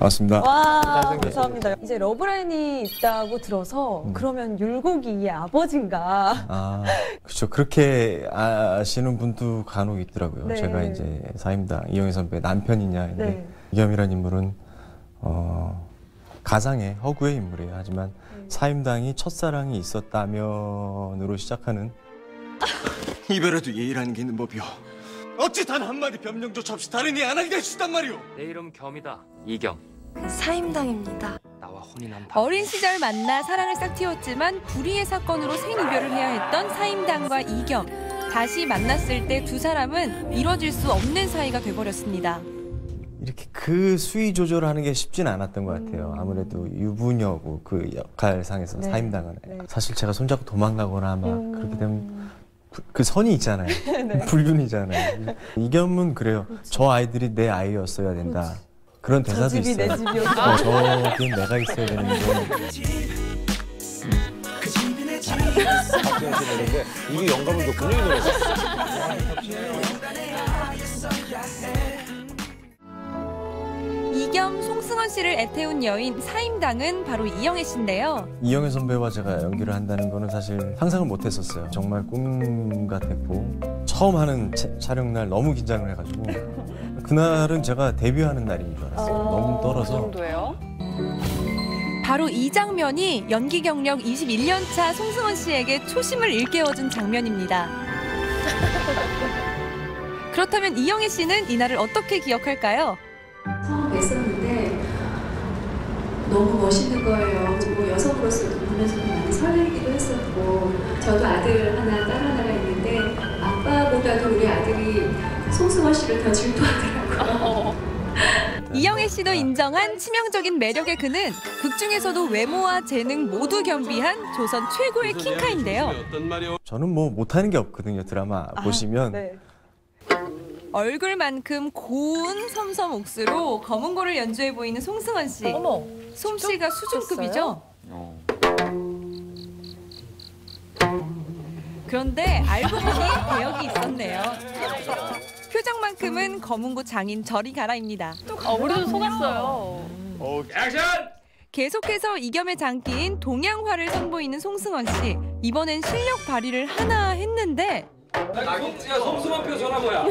반갑습니다. 와 감사합니다. 이제 러브라인이 있다고 들어서 음. 그러면 율곡이의 아버지인가? 아, 그렇죠. 그렇게 아시는 분도 간혹 있더라고요. 네. 제가 이제 사임당 이영애 선배 남편이냐 했는데 네. 이겸이라는 인물은 어, 가상의 허구의 인물이에요. 하지만 네. 사임당이 첫사랑이 있었다면으로 시작하는 이별에도 예의라는 게 있는 법이요. 어찌 단 한마디 변명조차 없이 다른 이안 하게 해주단 말이오. 내 이름 겸이다. 이겸. 사임당입니다. 어린 시절 만나 사랑을 싹 틔웠지만 불의의 사건으로 생이별을 해야 했던 사임당과 이겸. 다시 만났을 때 두 사람은 이뤄질 수 없는 사이가 돼버렸습니다. 이렇게 그 수위 조절하는 게 쉽진 않았던 것 같아요. 아무래도 유부녀고 그 역할상에서 네. 사임당은 네. 사실 제가 손잡고 도망가거나 막 음. 그렇게 되면 부- 그 선이 있잖아요. 네. 불륜이잖아요. 이겸은 그래요. 저 아이들이 내 아이였어야 된다. 그 런저 대사도 집이 있어요. 내 집이었어. 어, 저긴 내가 있어야 되는데 이게 영감을 줬군요, 이 노래. 이겸 송승헌 씨를 애태운 여인 사임당은 바로 이영애 씨인데요. 이영애 선배와 제가 연기를 한다는 거는 사실 상상을 못 했었어요. 정말 꿈 같았고 처음 하는 차- 촬영 날 너무 긴장을 해가지고 그날은 제가 데뷔하는 날인 줄 알았어요. 아, 너무 떨어서 정도예요? 바로 이 장면이 연기 경력 21년 차 송승헌 씨에게 초심을 일깨워준 장면입니다. 그렇다면 이영애 씨는 이날을 어떻게 기억할까요? 처음 뵀었는데 너무 멋있는 거예요. 뭐 여성으로서도 보면서 많이 설레기도 했었고 저도 아들 하나 딸 하나가 있는데 아빠보다도 우리 아들이 송승헌 씨를 더 질투하더라고요. 이영애 씨도 인정한 치명적인 매력의 그는 극 중에서도 외모와 재능 모두 겸비한 조선 최고의 킹카인데요. 저는 뭐 못하는 게 없거든요. 드라마 보시면 네. 얼굴만큼 고운 섬섬 옥수로 검은고를 연주해 보이는 송승헌 씨. 어머. 솜씨가 수준급이죠. 그런데 알고 보니 배역이 있었네요. 표정만큼은 검은고 장인 저리 가라입니다. 아, 우리도 속았어요. 계속해서 이겸의 장기인 동양화를 선보이는 송승헌 씨. 이번엔 실력 발휘를 하나 했는데 야, 송승환 표 전화 뭐야?